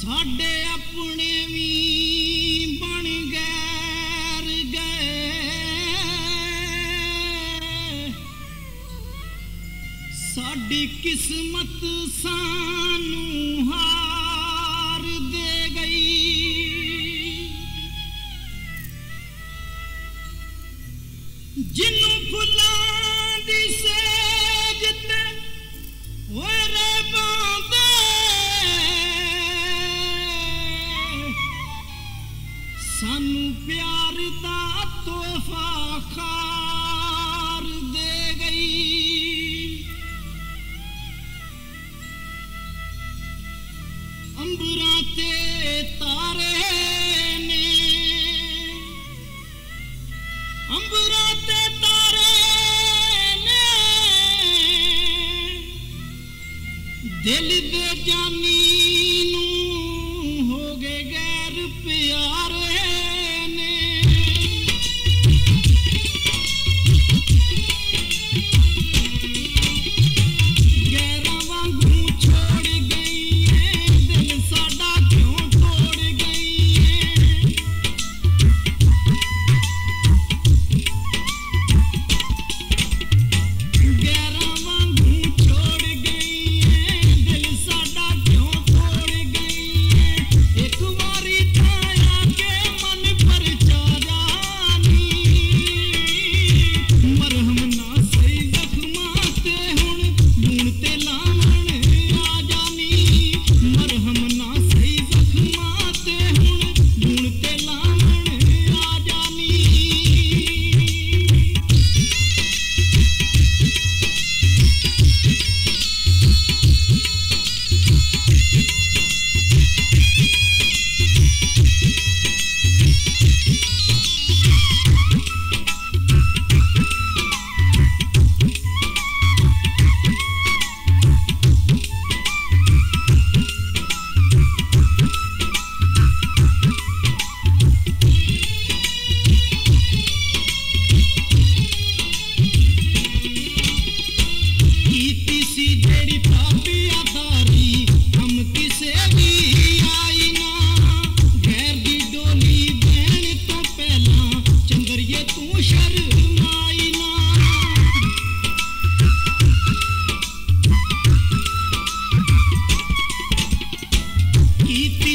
ਸਾਡੇ ਆਪਣੇ ਵੀ ਬਣ ਗੈਰ ਗਏ। ਸਾਡੀ ਕਿਸਮਤ ਸਾਨੂੰ ਹਾ सारोफ़ा खारेई अंबु ते तारे Felipe.